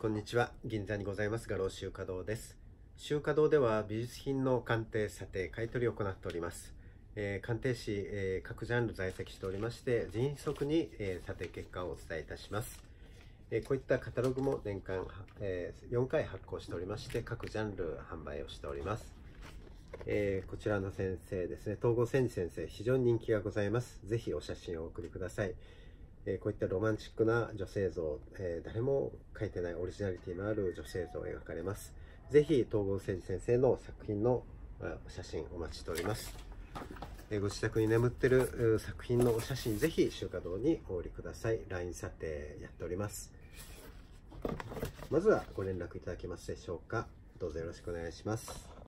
こんにちは。銀座にございます。画廊集華堂です。集華堂では美術品の鑑定査定買取を行っております、えー、鑑定士、えー、各ジャンル在籍しておりまして迅速に、えー、査定結果をお伝えいたします、えこういったカタログも年間、え4回発行しておりまして各ジャンル販売をしております。え、こちらの先生ですね、東郷千治先生、非常に人気がございます。ぜひお写真をお送りください。えこういったロマンチックな女性像、え誰も描いてないオリジナリティのある女性像を描かれます。ぜひ、東郷誠司先生の作品の写真お待ちしております。えご自宅に眠ってる作品のお写真、ぜひ、集華堂にお売りください。LINE 査定やっております。まずはご連絡いただけますでしょうか。どうぞよろしくお願いします。